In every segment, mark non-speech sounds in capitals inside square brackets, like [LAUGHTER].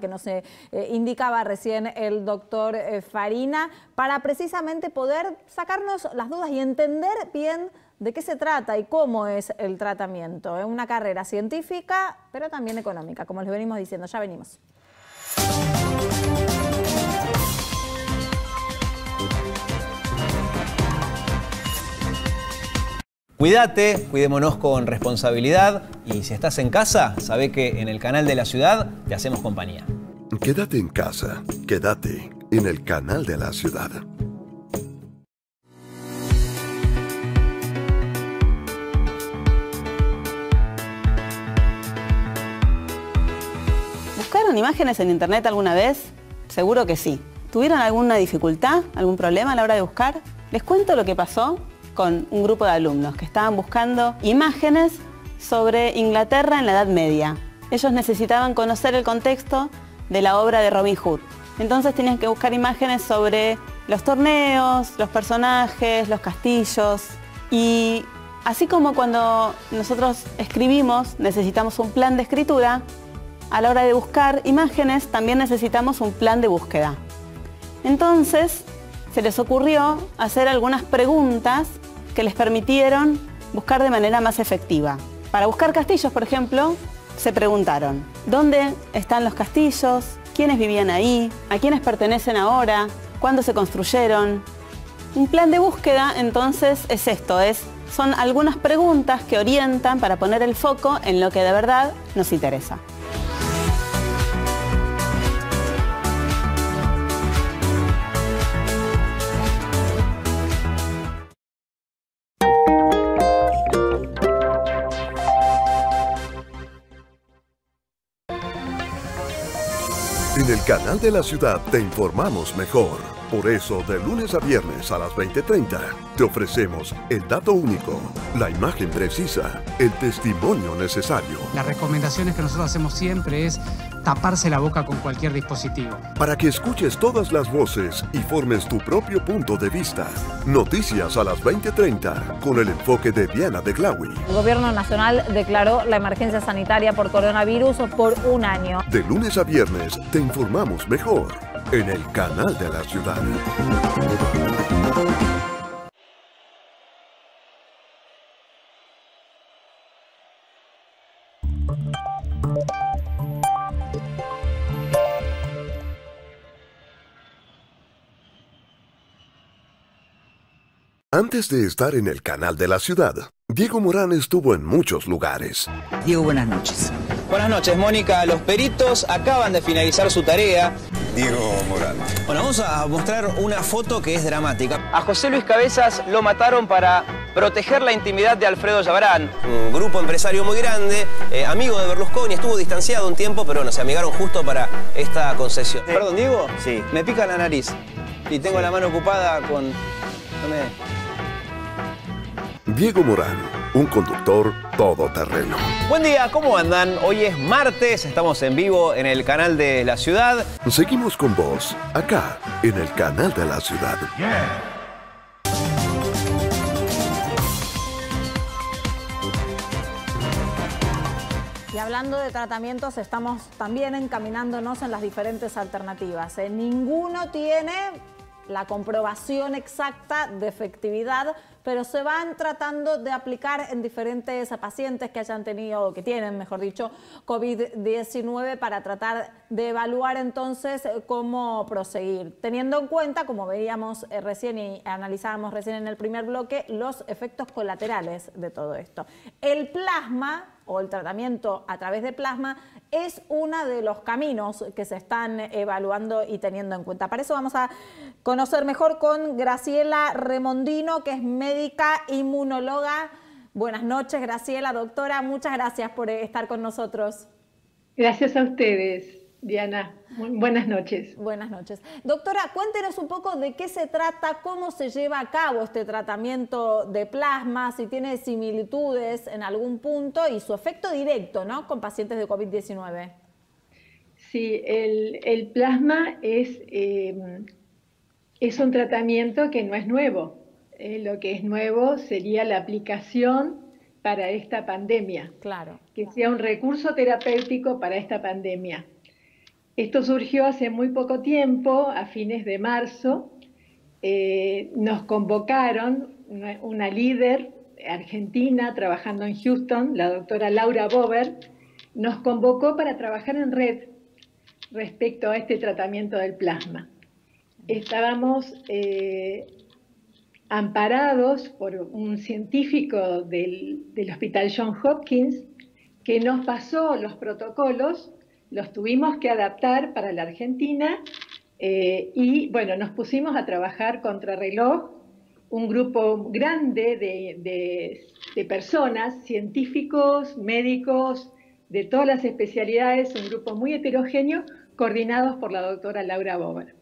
que nos eh, indicaba recién el doctor eh, Farina, para precisamente poder sacarnos las dudas y entender bien de qué se trata y cómo es el tratamiento. Es una carrera científica, pero también económica, como les venimos diciendo. Ya venimos. Cuídate, cuidémonos con responsabilidad y si estás en casa, sabe que en el canal de la ciudad te hacemos compañía. Quédate en casa, quédate en el canal de la ciudad. ¿Buscaron imágenes en internet alguna vez? Seguro que sí. ¿Tuvieron alguna dificultad, algún problema a la hora de buscar? Les cuento lo que pasó con un grupo de alumnos que estaban buscando imágenes sobre Inglaterra en la Edad Media. Ellos necesitaban conocer el contexto de la obra de Robin Hood. Entonces tenían que buscar imágenes sobre los torneos, los personajes, los castillos. Y así como cuando nosotros escribimos necesitamos un plan de escritura, a la hora de buscar imágenes también necesitamos un plan de búsqueda. Entonces se les ocurrió hacer algunas preguntas que les permitieron buscar de manera más efectiva. Para buscar castillos, por ejemplo, se preguntaron, ¿dónde están los castillos? ¿Quiénes vivían ahí? ¿A quiénes pertenecen ahora? ¿Cuándo se construyeron? Un plan de búsqueda entonces es esto, es, son algunas preguntas que orientan para poner el foco en lo que de verdad nos interesa. Canal de la ciudad te informamos mejor. Por eso, de lunes a viernes a las 20:30, te ofrecemos el dato único, la imagen precisa, el testimonio necesario. Las recomendaciones que nosotros hacemos siempre es taparse la boca con cualquier dispositivo. Para que escuches todas las voces y formes tu propio punto de vista. Noticias a las 20:30 con el enfoque de Diana de Glawi. El gobierno nacional declaró la emergencia sanitaria por coronavirus por un año. De lunes a viernes te informamos mejor en el canal de la ciudad. Antes de estar en el canal de la ciudad, Diego Morán estuvo en muchos lugares. Diego, buenas noches. Buenas noches, Mónica. Los peritos acaban de finalizar su tarea. Diego Morán. Bueno, vamos a mostrar una foto que es dramática. A José Luis Cabezas lo mataron para proteger la intimidad de Alfredo Yabarán, un grupo empresario muy grande, eh, amigo de Berlusconi, estuvo distanciado un tiempo, pero bueno, se amigaron justo para esta concesión. Perdón, Diego. Sí. Me pica la nariz y tengo la mano ocupada con... No me... Diego Morán, un conductor todoterreno. Buen día, ¿cómo andan? Hoy es martes, estamos en vivo en el canal de la ciudad. Seguimos con vos, acá, en el canal de la ciudad. Y hablando de tratamientos, estamos también encaminándonos en las diferentes alternativas. ¿eh? Ninguno tiene la comprobación exacta de efectividad, pero se van tratando de aplicar en diferentes pacientes que hayan tenido, que tienen, mejor dicho, COVID-19 para tratar de evaluar entonces cómo proseguir, teniendo en cuenta, como veíamos eh, recién y analizábamos recién en el primer bloque, los efectos colaterales de todo esto. El plasma o el tratamiento a través de plasma es uno de los caminos que se están evaluando y teniendo en cuenta. Para eso vamos a conocer mejor con Graciela Remondino, que es médica inmunóloga. Buenas noches, Graciela, doctora. Muchas gracias por estar con nosotros. Gracias a ustedes. Diana, buenas noches. Buenas noches. Doctora, cuéntenos un poco de qué se trata, cómo se lleva a cabo este tratamiento de plasma, si tiene similitudes en algún punto y su efecto directo ¿no? con pacientes de COVID-19. Sí, el, plasma es, eh, es un tratamiento que no es nuevo. Eh, lo que es nuevo sería la aplicación para esta pandemia. Claro. Que sea un recurso terapéutico para esta pandemia. Esto surgió hace muy poco tiempo, a fines de marzo. Eh, nos convocaron una, líder argentina trabajando en Houston, la doctora Laura Bober, nos convocó para trabajar en red respecto a este tratamiento del plasma. Estábamos eh, amparados por un científico del, Hospital John Hopkins que nos pasó los protocolos, los tuvimos que adaptar para la Argentina eh, y bueno, nos pusimos a trabajar contra reloj, un grupo grande de, de personas, científicos, médicos, de todas las especialidades, un grupo muy heterogéneo, coordinados por la doctora Laura Bober.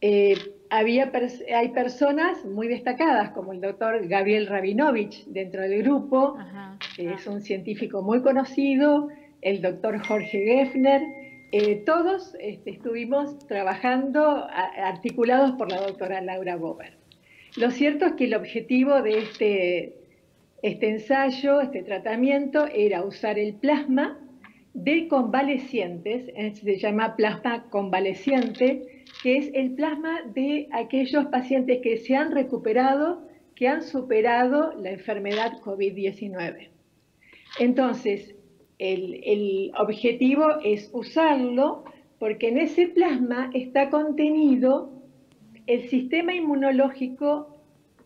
Eh, había hay personas muy destacadas, como el doctor Gabriel Rabinovich dentro del grupo, que es un científico muy conocido, el doctor Jorge Geffner, eh, todos este, estuvimos trabajando articulados por la doctora Laura Bober. Lo cierto es que el objetivo de este, este ensayo, este tratamiento, era usar el plasma de convalecientes, se llama plasma convaleciente, que es el plasma de aquellos pacientes que se han recuperado, que han superado la enfermedad COVID-19. Entonces, el, objetivo es usarlo porque en ese plasma está contenido el sistema inmunológico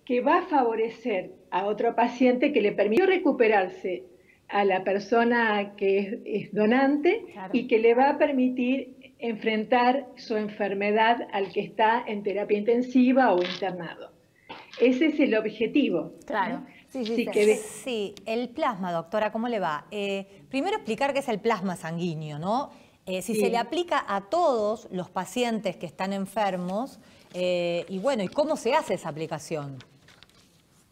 que va a favorecer a otro paciente que le permitió recuperarse a la persona que es, donante y que le va a permitir enfrentar su enfermedad al que está en terapia intensiva o internado. Ese es el objetivo. Claro. Sí, sí, sí, el plasma, doctora, ¿cómo le va? Eh, primero explicar qué es el plasma sanguíneo, ¿no? Eh, si se le aplica a todos los pacientes que están enfermos, eh, y bueno, ¿y cómo se hace esa aplicación?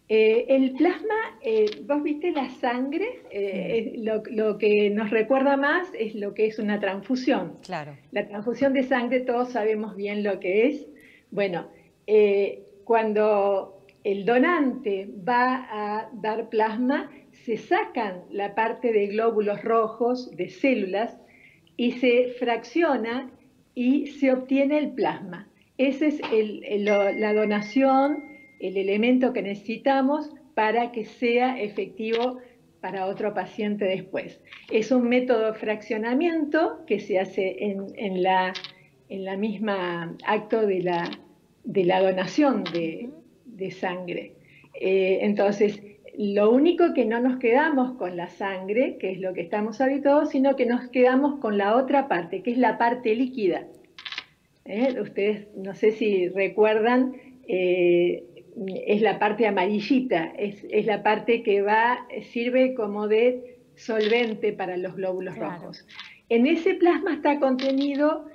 Eh, el plasma, eh, vos viste la sangre, eh, lo, que nos recuerda más es lo que es una transfusión. Claro. La transfusión de sangre todos sabemos bien lo que es. Bueno, cuando el donante va a dar plasma, se sacan la parte de glóbulos rojos, de células, y se fracciona y se obtiene el plasma. Esa es la donación el elemento que necesitamos para que sea efectivo para otro paciente después. Es un método de fraccionamiento que se hace en, la, en la misma acto de la, de la donación de, sangre. Eh, entonces, lo único que no nos quedamos con la sangre, que es lo que estamos habituados, sino que nos quedamos con la otra parte, que es la parte líquida. ¿Eh? Ustedes, no sé si recuerdan, eh, es la parte amarillita, es, la parte que va, sirve como de solvente para los glóbulos rojos. En ese plasma está contenido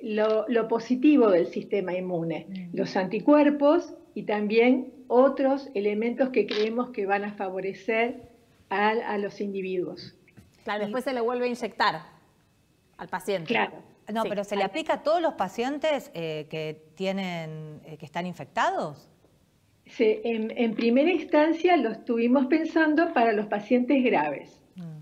lo, positivo del sistema inmune, mm. los anticuerpos y también otros elementos que creemos que van a favorecer a, los individuos. Claro, después se le vuelve a inyectar al paciente. Claro. No, pero ¿se le aplica a todos los pacientes eh, que, tienen, eh, que están infectados? en, primera instancia lo estuvimos pensando para los pacientes graves. Mm,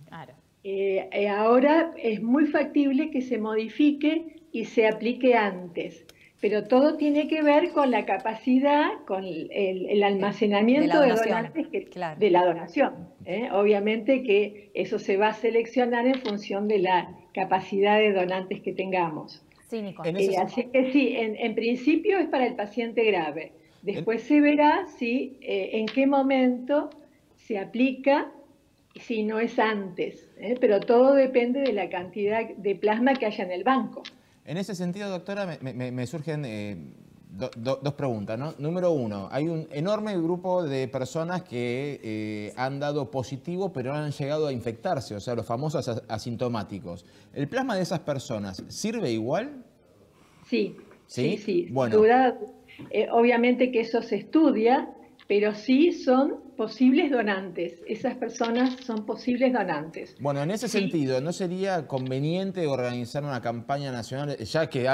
eh, eh, ahora es muy factible que se modifique y se aplique antes, pero todo tiene que ver con la capacidad, con el, almacenamiento de, donantes de la donación. ¿eh? Obviamente que eso se va a seleccionar en función de la capacidad de donantes que tengamos. Sí, así que sí, en principio es para el paciente grave. Después se verá si, eh, en qué momento se aplica, si no es antes, ¿eh? pero todo depende de la cantidad de plasma que haya en el banco. En ese sentido, doctora, me, surgen eh, dos preguntas. Número uno, hay un enorme grupo de personas que han dado positivo pero no han llegado a infectarse, o sea, los famosos asintomáticos. ¿El plasma de esas personas sirve igual? Sí, sí, sí. Bueno. Eh, obviamente que eso se estudia, pero sí son posibles donantes. Esas personas son posibles donantes. Bueno, en ese sentido, ¿no sería conveniente organizar una campaña nacional, ya que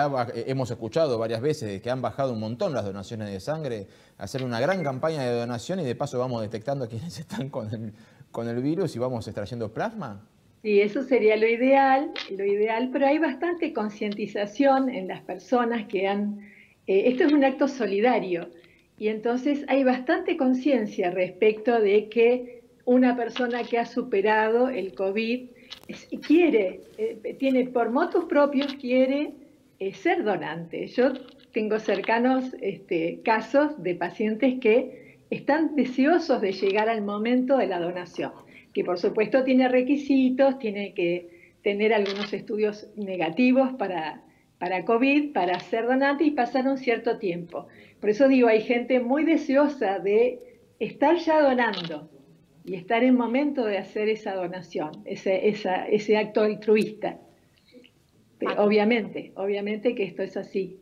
hemos escuchado varias veces que han bajado un montón las donaciones de sangre, hacer una gran campaña de donación y de paso vamos detectando quiénes [LAUGHS] están con el, con el virus y vamos extrayendo plasma? Sí, eso sería lo ideal, lo ideal, pero hay bastante concientización en las personas que han... Eh, esto es un acto solidario y entonces hay bastante conciencia respecto de que una persona que ha superado el COVID quiere, eh, tiene por motos propios, quiere eh, ser donante. Yo tengo cercanos este, casos de pacientes que están deseosos de llegar al momento de la donación, que por supuesto tiene requisitos, tiene que tener algunos estudios negativos para, para COVID, para ser donante y pasar un cierto tiempo. Por eso digo, hay gente muy deseosa de estar ya donando y estar en momento de hacer esa donación, ese, ese acto altruista. Ah. obviamente, obviamente que esto es así.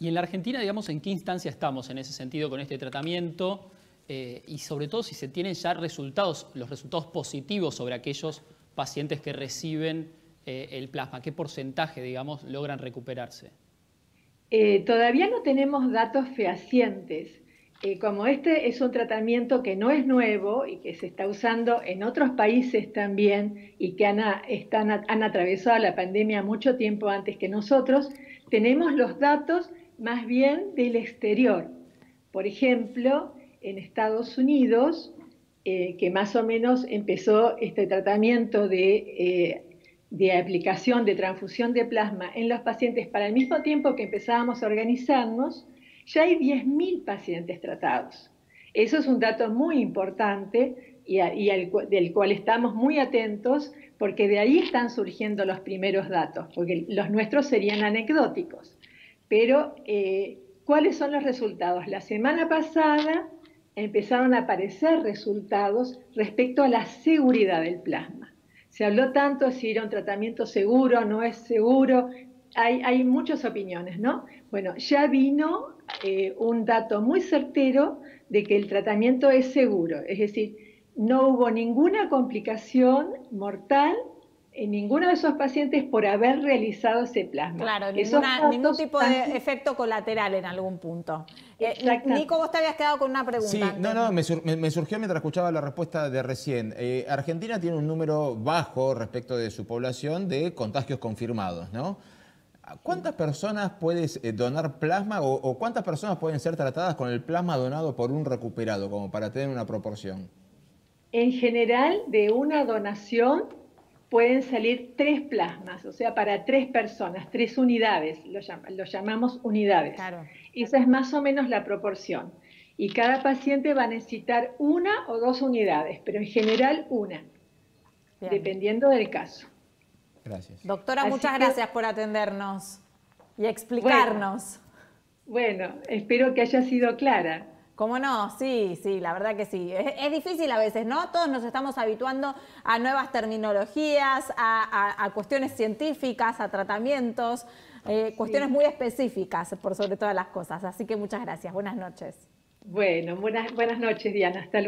Y en la Argentina, digamos, ¿en qué instancia estamos en ese sentido con este tratamiento? Eh, y sobre todo si se tienen ya resultados, los resultados positivos sobre aquellos pacientes que reciben eh, el plasma. ¿Qué porcentaje, digamos, logran recuperarse? Eh, todavía no tenemos datos fehacientes. como este es un tratamiento que no es nuevo y que se está usando en otros países también y que han, atravesado la pandemia mucho tiempo antes que nosotros, tenemos los datos más bien del exterior. Por ejemplo, en Estados Unidos, eh, que más o menos empezó este tratamiento de, eh, de, aplicación de transfusión de plasma en los pacientes para el mismo tiempo que empezábamos a organizarnos, ya hay 10.000 pacientes tratados. Eso es un dato muy importante y, del cual estamos muy atentos porque de ahí están surgiendo los primeros datos, porque los nuestros serían anecdóticos. Pero, eh, ¿cuáles son los resultados? La semana pasada empezaron a aparecer resultados respecto a la seguridad del plasma. Se habló tanto si era un tratamiento seguro, no es seguro, hay, muchas opiniones, ¿no? Bueno, ya vino eh, un dato muy certero de que el tratamiento es seguro, es decir, no hubo ninguna complicación mortal en ninguno de esos pacientes por haber realizado ese plasma. Claro, ningún tipo de efecto colateral en algún punto. Eh, Nico, vos te habías quedado con una pregunta. Sí, no, no, me, surgió mientras escuchaba la respuesta de recién. Eh, Argentina tiene un número bajo respecto de su población de contagios confirmados, ¿no? ¿Cuántas personas puedes eh, donar plasma o, o cuántas personas pueden ser tratadas con el plasma donado por un recuperado, como para tener una proporción? En general, de una donación pueden salir tres plasmas, o sea, para tres personas, tres unidades, lo, llamamos unidades. Claro. Esa es más o menos la proporción. Y cada paciente va a necesitar una o dos unidades, pero en general una, dependiendo del caso. Gracias. Doctora, muchas gracias por atendernos y explicarnos. bueno, espero que haya sido clara. ¿Cómo no? Sí, sí, la verdad que sí. Es, difícil a veces, ¿no? Todos nos estamos habituando a nuevas terminologías, a, cuestiones científicas, a tratamientos, eh, cuestiones muy específicas por sobre todas las cosas. Así que muchas gracias. Buenas noches. Bueno, buenas, buenas noches, Diana. Hasta luego.